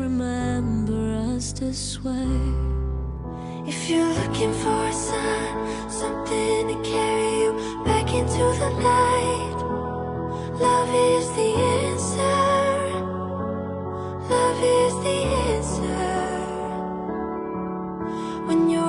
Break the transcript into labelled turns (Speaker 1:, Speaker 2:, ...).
Speaker 1: remember us this way.
Speaker 2: If you're looking for a sign, something to carry you back into the light, love is the answer. Love is the answer. When you're